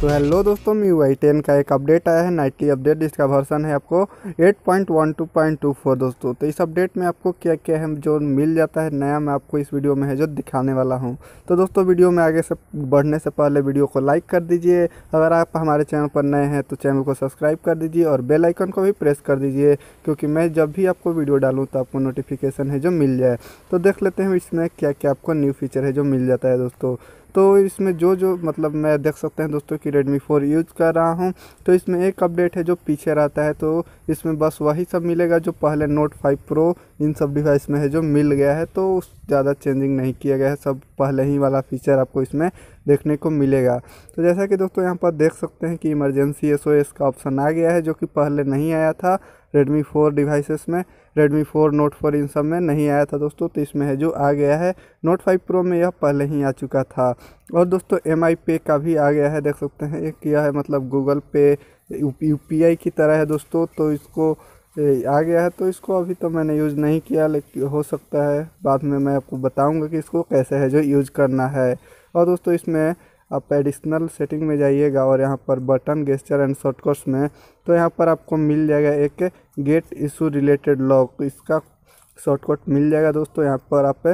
तो हेलो दोस्तों, me why ten का एक अपडेट आया है। नाइटली अपडेट जिसका वर्सन है आपको 8.12.24 दोस्तों। तो इस अपडेट में आपको क्या क्या है, जो मिल जाता है, नया मैं आपको इस वीडियो में है, जो दिखाने वाला हूँ। तो दोस्तों, वीडियो में आगे से, बढ़ने से पहले वीडियो को लाइक कर दीजिए। अगर आप हमारे चैनल पर नए हैं तो चैनल को सब्सक्राइब कर दीजिए और बेल आइकन को भी प्रेस कर दीजिए, क्योंकि मैं जब भी आपको वीडियो डालूँ तो आपको नोटिफिकेशन है जो मिल जाए। तो देख लेते हैं, इसमें क्या क्या आपको न्यू फीचर है, जो मिल जाता है दोस्तों। तो इसमें जो जो मतलब मैं देख सकते हैं दोस्तों कि Redmi 4 यूज़ कर रहा हूँ। तो इसमें एक अपडेट है जो पीछे रहता है तो इसमें बस वही सब मिलेगा जो पहले नोट 5 प्रो इन सब डिवाइस में है जो मिल गया है तो उस ज़्यादा चेंजिंग नहीं किया गया है, सब पहले ही वाला फीचर आपको इसमें देखने को मिलेगा। तो जैसा कि दोस्तों यहाँ पर देख सकते हैं कि इमरजेंसी एसओएस का ऑप्शन आ गया है, जो कि पहले नहीं आया था। रेडमी फोर डिवाइसेस में। रेडमी फोर नोट फोर इन सब में नहीं आया था दोस्तों तो इसमें है जो आ गया है। नोट फाइव प्रो में यह पहले ही आ चुका था। और दोस्तों एम आई पे का भी आ गया है, देख सकते हैं। एक यह है मतलब गूगल पे यू पी आई की तरह है दोस्तों तो इसको आ गया है। तो इसको अभी तो मैंने यूज़ नहीं किया, लेकिन हो सकता है, बाद में मैं आपको बताऊँगा कि इसको कैसे है जो यूज़ करना है। और दोस्तों, इसमें आप एडिशनल सेटिंग में जाइएगा और यहाँ पर बटन गेस्चर एंड शॉर्टकट्स में तो यहाँ पर आपको मिल जाएगा एक गेट इशू रिलेटेड लॉक इसका शॉर्टकट मिल जाएगा दोस्तों, यहाँ पर आप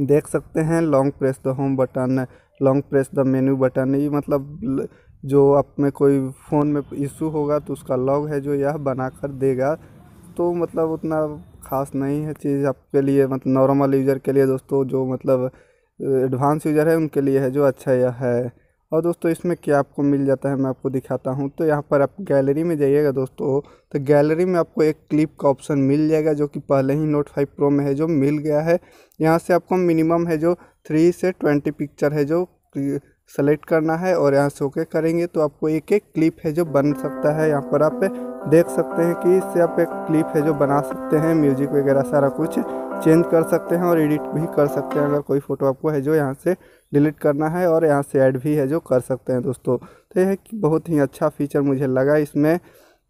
देख सकते हैं long press the home button long press the menu button ये मतलब जो आप में कोई फ़ोन में इशू होगा तो उसका लॉग है जो यह बना कर देगा। तो मतलब उतना ख़ास नहीं है चीज़ आपके लिए मतलब नॉर्मल यूज़र के लिए दोस्तों, जो मतलब एडवांस यूज़र है, उनके लिए है जो अच्छा यह है। और दोस्तों, इसमें क्या आपको मिल जाता है मैं आपको दिखाता हूँ। तो यहाँ पर आप गैलरी में जाइएगा दोस्तों तो गैलरी में आपको एक क्लिप का ऑप्शन मिल जाएगा जो कि पहले ही नोट फाइव प्रो में है, जो मिल गया है। यहाँ से आपको मिनिमम है जो थ्री से ट्वेंटी पिक्चर है जो सेलेक्ट करना है और यहाँ से ओके करेंगे तो आपको एक एक क्लिप है जो बन सकता है। यहाँ पर आप देख सकते हैं कि इससे आप एक क्लिप है जो बना सकते हैं म्यूज़िक वगैरह सारा कुछ चेंज कर सकते हैं और एडिट भी कर सकते हैं। अगर कोई फ़ोटो आपको है जो यहाँ से डिलीट करना है और यहाँ से ऐड भी है जो कर सकते हैं दोस्तों। तो यह बहुत ही अच्छा फीचर मुझे लगा। इसमें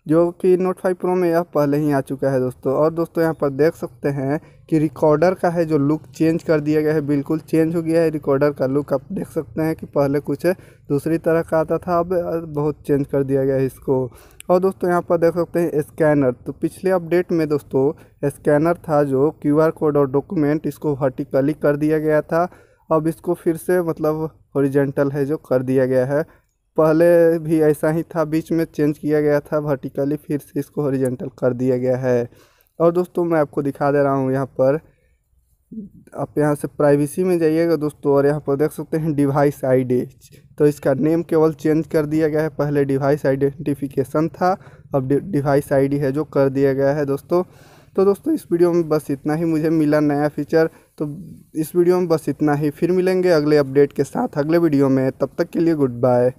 जो कि नोट फाइव प्रो में यह पहले ही आ चुका है दोस्तों। और दोस्तों, यहाँ पर देख सकते हैं कि रिकॉर्डर का है जो लुक चेंज कर दिया गया है, बिल्कुल चेंज हो गया है। रिकॉर्डर का लुक आप देख सकते हैं कि पहले कुछ दूसरी तरह का आता था, अब बहुत चेंज कर दिया गया है इसको। और दोस्तों, यहाँ पर देख सकते हैं स्कैनर तो पिछले अपडेट में दोस्तों स्कैनर था जो क्यूआर कोड और डॉक्यूमेंट इसको वर्टिकली कर दिया गया था। अब इसको फिर से मतलब ओरिजेंटल है जो कर दिया गया है। पहले भी ऐसा ही था, बीच में चेंज किया गया था वर्टिकली फिर से इसको ओरिजेंटल कर दिया गया है। और दोस्तों, मैं आपको दिखा दे रहा हूँ यहाँ पर। आप यहाँ से प्राइवेसी में जाइएगा दोस्तों और यहाँ पर देख सकते हैं डिवाइस आईडी तो इसका नेम केवल चेंज कर दिया गया है। पहले डिवाइस आइडेंटिफिकेशन था, अब डिवाइस आईडी है जो कर दिया गया है दोस्तों। तो दोस्तों, इस वीडियो में बस इतना ही। मुझे मिला नया फीचर तो इस वीडियो में बस इतना ही। फिर मिलेंगे अगले अपडेट के साथ, अगले वीडियो में। तब तक के लिए गुड बाय